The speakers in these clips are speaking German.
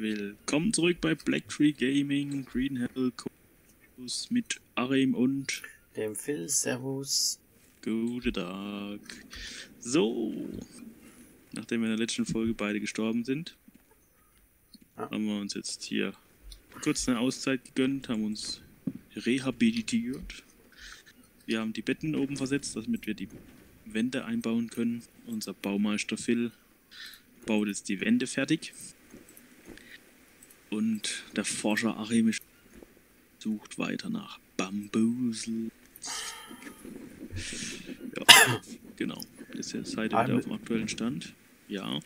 Willkommen zurück bei Black Tree Gaming, Green Hell Kurs mit Arim und dem Phil. Servus. Guten Tag. So, nachdem wir in der letzten Folge beide gestorben sind, ja. haben wir uns jetzt hier kurz eine Auszeit gegönnt, haben uns rehabilitiert. Wir haben die Betten oben versetzt, damit wir die Wände einbauen können. Unser Baumeister Phil baut jetzt die Wände fertig. Und der Forscher Aremisch sucht weiter nach Bambusel. Ja, genau. Ist jetzt heute wieder auf dem aktuellen Stand. Ja.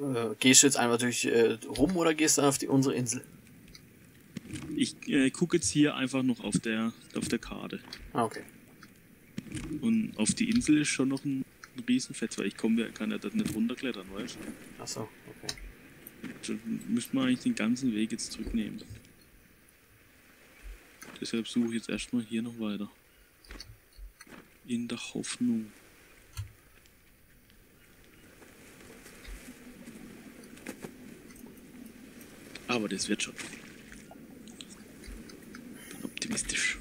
Äh, gehst du jetzt einfach durch äh, rum oder gehst du auf die, unsere Insel? Ich äh, gucke jetzt hier einfach noch auf der, auf der Karte. Ah, okay. Und auf die Insel ist schon noch ein, Riesenfetz, weil ich komme, kann ja das nicht runterklettern, weißt du? Achso. Müsste man eigentlich den ganzen Weg jetzt zurücknehmen. Deshalb suche ich jetzt erstmal hier noch weiter. In der Hoffnung. Aber das wird schon. Bin optimistisch.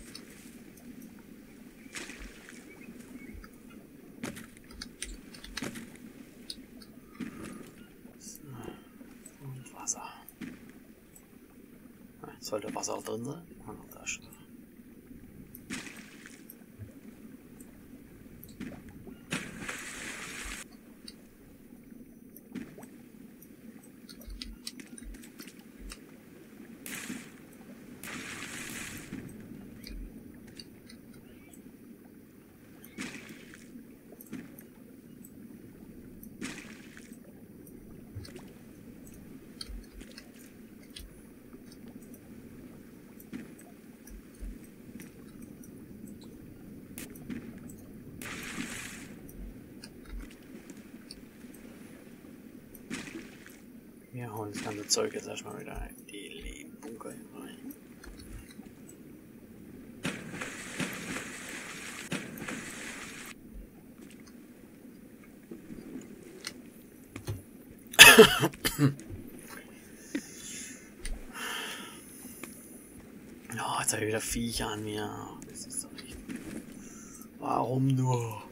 Sollte Wasser auch drin hauen das ganze Zeug jetzt erstmal wieder in die Lehmbunker rein. oh, jetzt habe ich wieder Viecher an mir. Das ist doch nicht. Warum nur?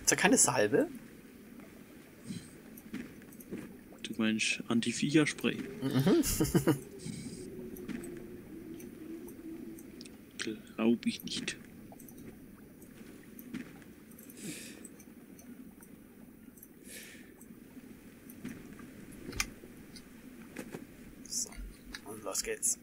Ist da keine Salbe? Mensch, Anti-Viecher-Spray. Mhm. Glaub ich nicht. So, und los geht's.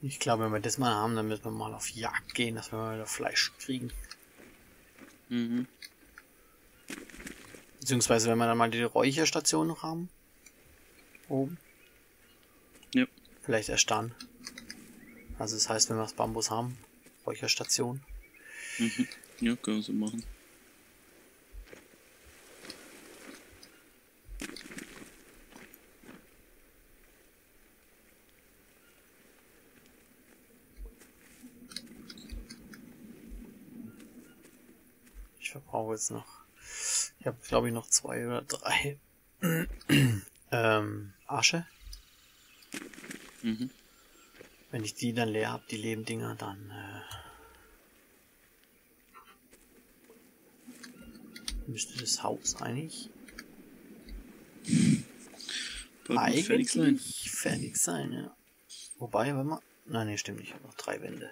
Ich glaube, wenn wir das mal haben, dann müssen wir mal auf Jagd gehen, dass wir mal wieder Fleisch kriegen. Mhm. Beziehungsweise, wenn wir dann mal die Räucherstation noch haben. Oben. Ja. Vielleicht erst dann. Also das heißt, wenn wir das Bambus haben, Räucherstation. Mhm. Ja, können wir so machen. Brauche jetzt noch. Ich habe, glaube ich, noch zwei oder drei ähm, Asche. Mhm. Wenn ich die dann leer habe, die Lebendinger, dann äh, müsste das Haus eigentlich eigentlich fertig sein. fertig sein, ja. Wobei, wenn man. Nein, nee, stimmt nicht. Ich habe noch drei Wände.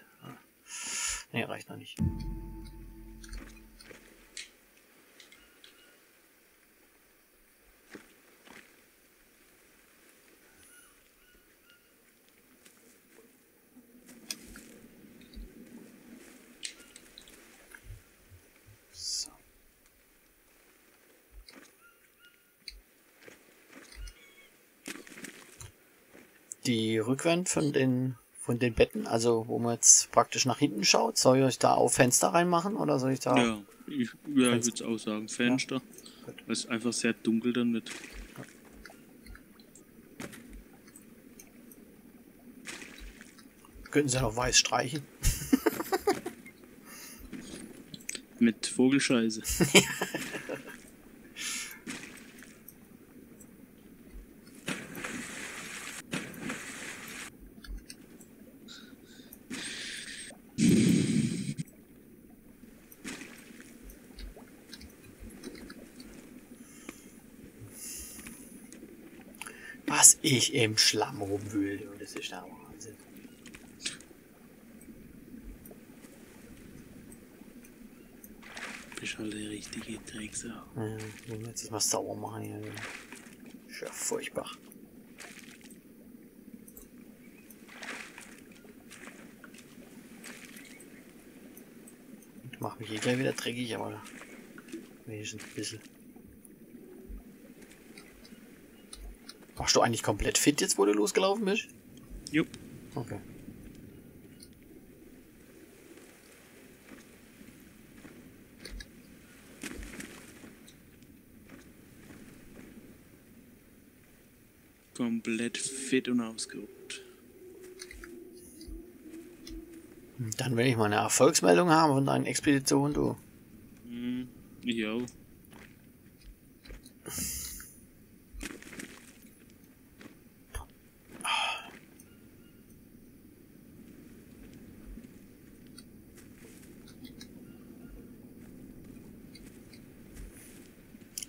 Nee, reicht noch nicht. Die Rückwand von den von den Betten, also wo man jetzt praktisch nach hinten schaut, soll ich da auch Fenster reinmachen oder soll ich da? Ja, ich, ja, ich würde auch sagen Fenster. Ja. Weil es einfach sehr dunkel dann wird. Könnten sie noch weiß streichen? Mit Vogelscheiße. Was ich im Schlamm rumwühle, das ist der Wahnsinn. Bist halt der richtige Drecksau. Ja, wenn wir jetzt mal sauer machen hier. Ist ja furchtbar. Ich mach mich eh gleich wieder dreckig, aber wenigstens ein bisschen. Warst du eigentlich komplett fit jetzt, wo du losgelaufen bist? Jupp. Okay. Komplett fit und ausgeruht. Dann will ich mal eine Erfolgsmeldung haben von deinen Expeditionen, du. Mhm. Ich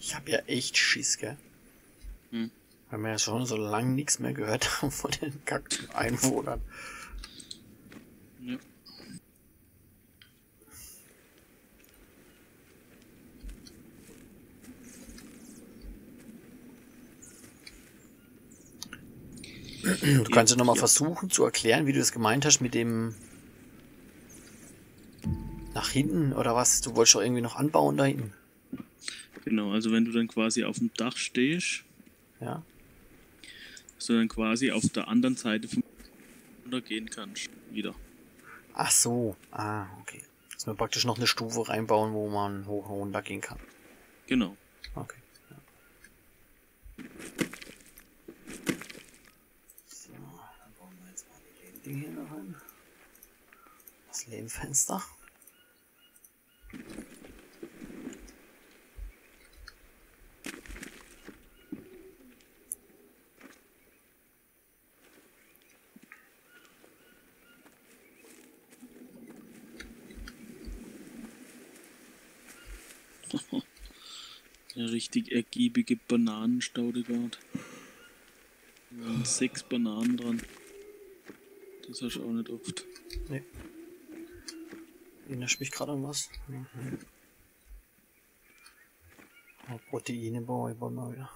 Ich hab ja echt Schiss, gell? Hm. Weil wir ja schon so lange nichts mehr gehört haben von den kackten Einwohnern. Ja. Du kannst ja nochmal ja. versuchen zu erklären, wie du das gemeint hast mit dem nach hinten oder was? Du wolltest doch irgendwie noch anbauen da hinten. Genau, also wenn du dann quasi auf dem Dach stehst, Ja. dass du dann quasi auf der anderen Seite vom runtergehen kannst. Wieder. Ach so. Ah, okay. Dass wir praktisch noch eine Stufe reinbauen, wo man hoch und runter gehen kann. Genau. Okay. Ja. So, dann bauen wir jetzt mal die Lehndinge hier noch rein. Das Lehnfenster. Eine richtig ergiebige Bananenstaude gehabt. Waren sechs Bananen dran. Das hast du auch nicht oft. Nee. Erinnerst mich gerade an was? Mhm. Proteine brauche ich mal wieder.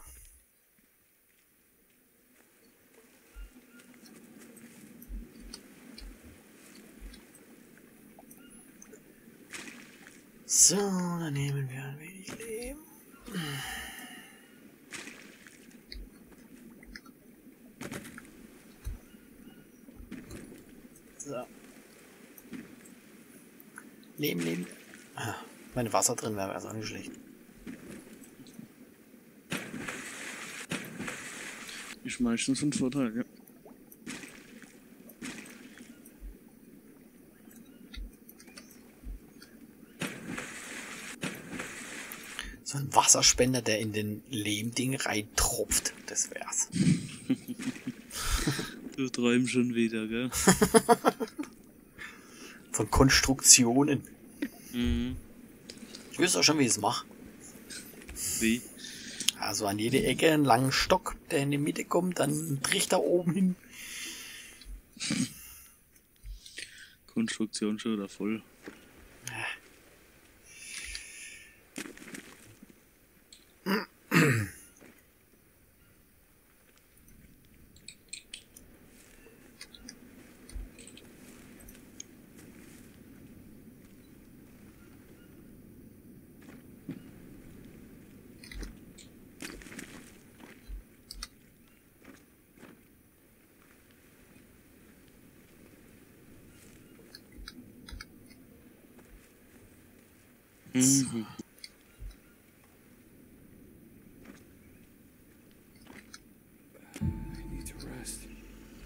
So, dann nehmen wir ein wenig Lehm. So. Lehm, Lehm. Ah, Wenn Wasser drin wäre, auch nicht schlecht. Ist meistens ein Vorteil, ja. Wasserspender, der in den Lehmding reintropft. Das wär's. Du träumst schon wieder, gell? Von Konstruktionen. Mhm. Ich wüsste auch schon, wie ich es mache. Wie? Also an jede Ecke einen langen Stock, der in die Mitte kommt, dann ein Trichter oben hin. Konstruktion schon oder voll.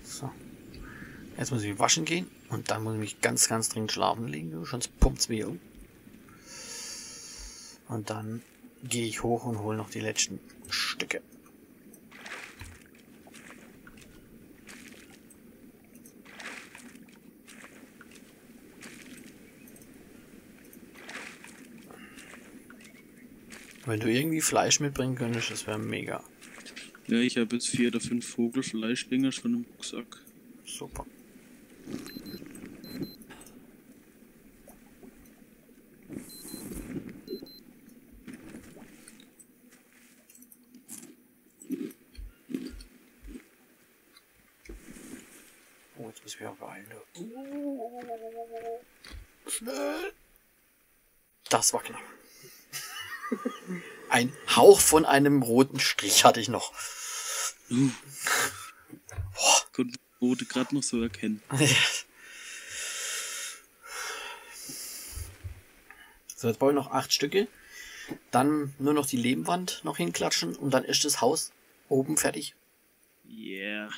So. Jetzt muss ich mich waschen gehen und dann muss ich mich ganz, ganz dringend schlafen legen. Sonst pumpt es mir um. Und dann gehe ich hoch und hole noch die letzten Stücke. Wenn du irgendwie Fleisch mitbringen könntest, das wäre mega. Ja, ich habe jetzt vier oder fünf Vogelfleischdinger schon im Rucksack. Super. Oh, jetzt müssen wir auch beeilen. Schnell! Das war knapp. Ein Hauch von einem roten Strich hatte ich noch. Uh. Konnte Rote gerade noch so erkennen. so, jetzt baue ich noch acht Stücke. Dann nur noch die Lehmwand noch hinklatschen und dann ist das Haus oben fertig. Yeah.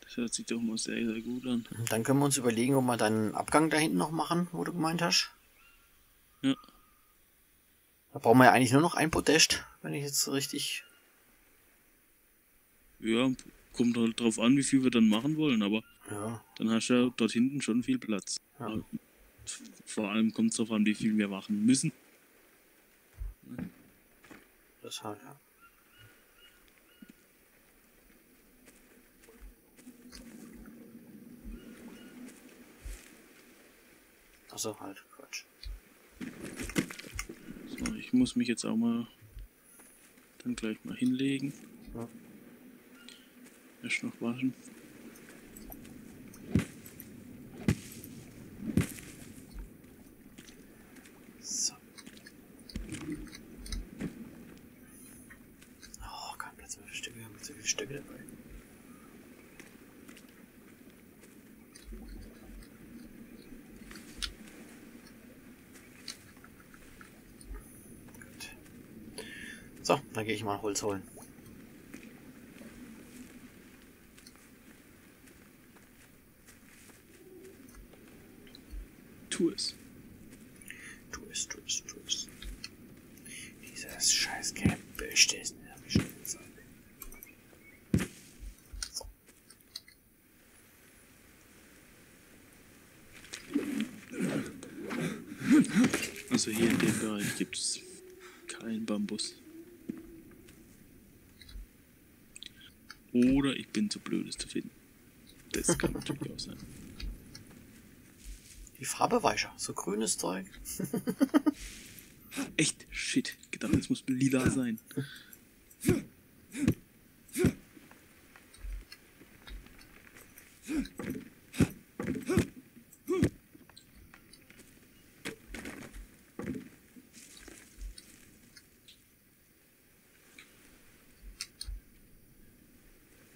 Das hört sich doch mal sehr, sehr gut an. Dann können wir uns überlegen, ob wir deinen Abgang da hinten noch machen, wo du gemeint hast. Ja. Da brauchen wir ja eigentlich nur noch ein Podest, wenn ich jetzt richtig. Ja, kommt halt drauf an, wie viel wir dann machen wollen, aber Ja. dann hast du ja dort hinten schon viel Platz. Ja. Vor allem kommt es darauf an, wie viel wir machen müssen. Das halt, ja. Also halt, Quatsch. Ich muss mich jetzt auch mal dann gleich mal hinlegen. Ja. Erst noch waschen. So. Oh, kein Platz mehr für Stücke, wir haben zu viele Stücke dabei. Gut. So, dann gehe ich mal Holz holen. Tu es. Tu es, tu es, tu es. Dieses scheiß an. So. Also hier in dem Bereich gibt es keinen Bambus. Oder ich bin zu blöd, es zu finden. Das kann natürlich auch sein. Die Farbe weicher, so grünes Zeug. Echt? Shit. Gedacht, es muss lila sein.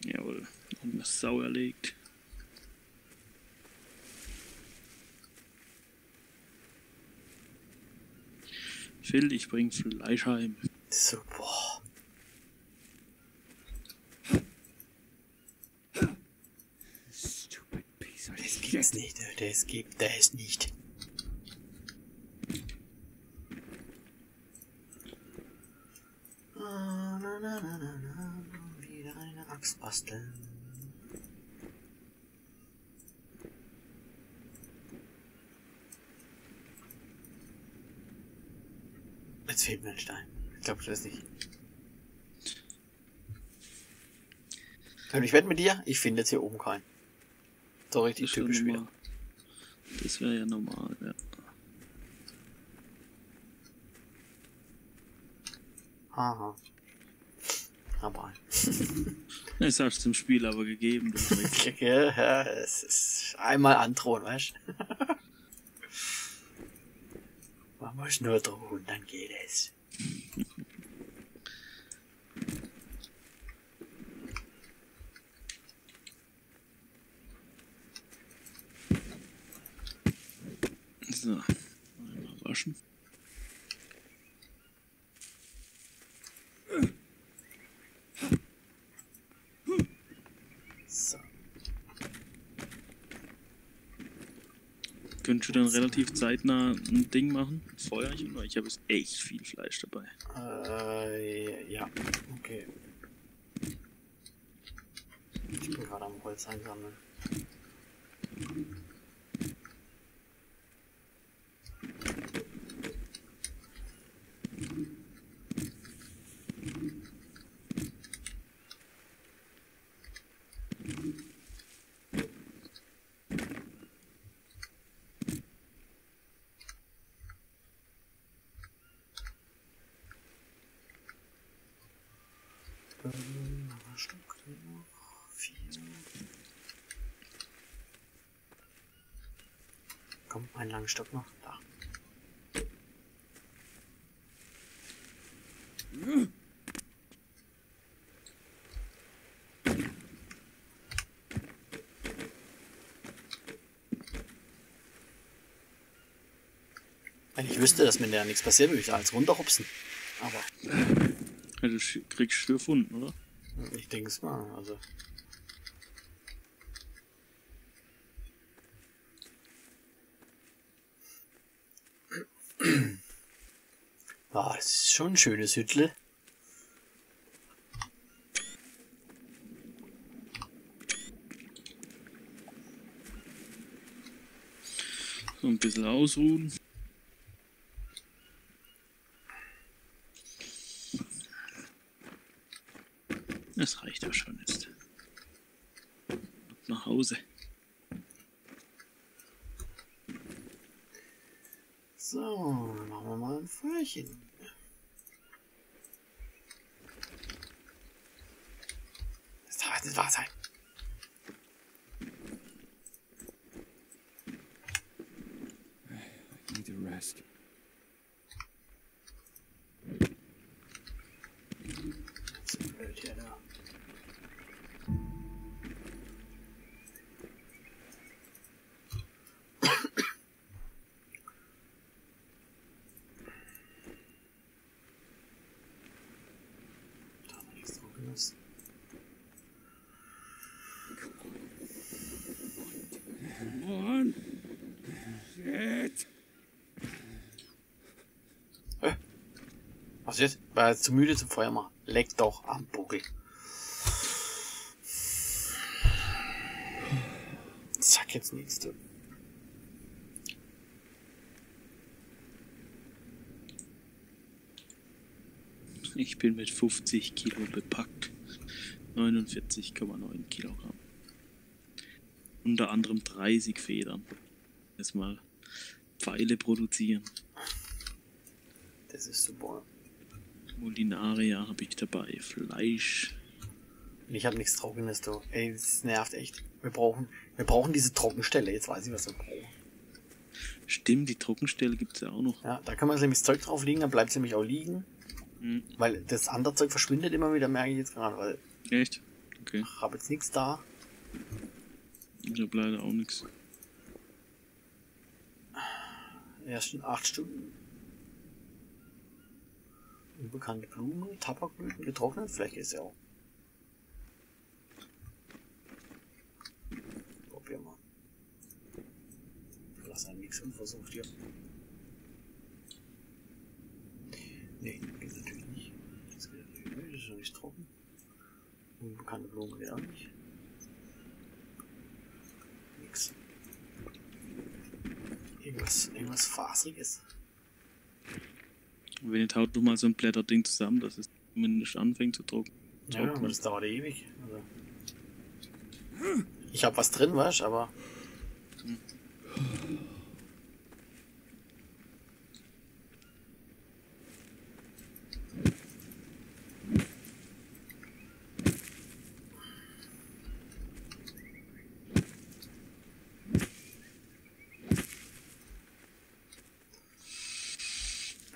Jawohl. Und das Sau erlegt. Phil, ich bring Fleisch heim. Boah. Stupid piece of Das gibt's nicht, das gibt es nicht. Ah, na, na, na, na, na, Wieder eine Axt basteln. Jetzt fehlt mir ein Stein. Ich glaube, das nicht. Und ich wette mit dir, ich finde jetzt hier oben keinen. So richtig typisch wieder. Das wäre ja normal, ja. Aha. Aber. Hast du zum Spiel aber gegeben, du. Ja, es ist einmal androhen, weißt du? Man muss nur drohen, dann geht es. So, einmal waschen. Könntest du dann relativ zeitnah ein Ding machen? Feuerchen? Weil ich habe jetzt echt viel Fleisch dabei. Äh, ja, okay. Ich bin gerade am Holz einsammeln. Ähm, noch ein Stück Komm, einen langen Stock noch. Da. Wenn ich wüsste, dass mir da nichts passiert, würde ich da alles runterhupsen. Aber Ja, du kriegst Schürfunden, oder? ich denke es mal. Also. Ah, das ist schon ein schönes Hüttle. So ein bisschen ausruhen. Das reicht ja schon jetzt. Nach Hause. So, dann machen wir mal ein Feuerchen. Das darf nicht wahr sein. I need a rest. So blöd hier da. Da haben wir nichts Trockenes. One. Shit. Was jetzt? War zu müde zum Feuer machen. Leck doch am Buckel. Sag jetzt nichts, du. Ich bin mit 50 Kilo bepackt. 49,9 Kilogramm. Unter anderem 30 Federn. Jetzt mal Pfeile produzieren. Das ist super. Molinaria habe ich dabei. Fleisch. Ich hab nichts Trockenes, du. Ey, das nervt echt. Wir brauchen, wir brauchen diese Trockenstelle. Jetzt weiß ich, was wir brauchen. Stimmt, die Trockenstelle gibt es ja auch noch. Ja, da kann man nämlich das Zeug drauf liegen, dann bleibt es nämlich auch liegen. Hm, Weil das andere Zeug verschwindet immer wieder, merke ich jetzt gerade, weil echt? Okay. ich habe jetzt nichts da. Ich habe leider auch nichts. Erst in acht Stunden. Unbekannte Blumen, Tabakblüten getrocknet, vielleicht ist ja auch. Probier mal. Lass einen nix unversucht hier. Nee, geht natürlich nicht. Das geht natürlich nicht, das ist noch nicht trocken. Unbekannte Blumen geht auch nicht. Nix. Irgendwas, irgendwas Faseriges. Und wenn jetzt haut du mal so ein Blätterding zusammen, dass es zumindest anfängt zu trocknen. Ja, aber das dauert ewig. Also. Ich hab was drin, weißt aber.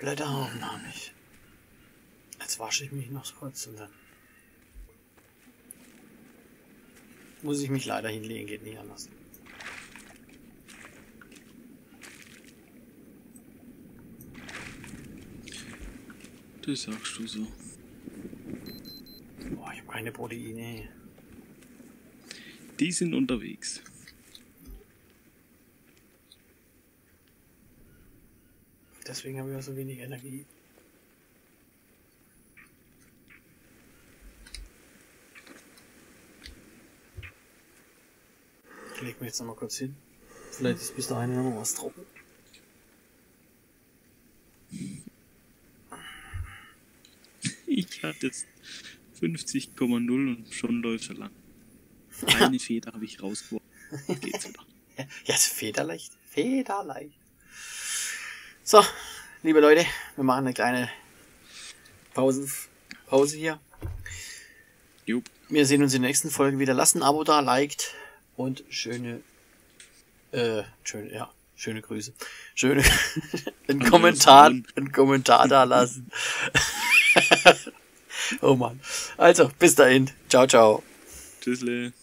Blätterhaufen habe ich. Jetzt wasche ich mich noch kurz und dann muss ich mich leider hinlegen, geht nicht anders. Das sagst du so. Boah, ich habe keine Proteine. Die sind unterwegs. Deswegen habe ich auch so wenig Energie. Ich leg mich jetzt noch mal kurz hin. Vielleicht ist bis dahin noch was trocken. Ich hatte jetzt 50,0 und schon läuft er lang. Eine Feder habe ich rausgeworfen. Geht's wieder. Ja, ist federleicht. Federleicht. So, liebe Leute, wir machen eine kleine Pause, Pause hier. Jupp. Wir sehen uns in der nächsten Folge wieder. Lasst ein Abo da, liked und schöne, äh, schöne, ja, schöne Grüße. Schöne, ein Und Kommentar, Essen. ein Kommentar da lassen. oh Mann. Also, bis dahin. Ciao, ciao. Tschüssle.